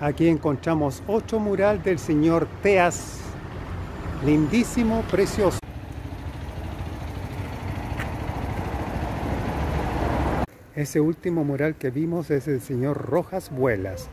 Aquí encontramos otro mural del señor Teas. Lindísimo, precioso. Ese último mural que vimos es el señor Rojas Vuelas.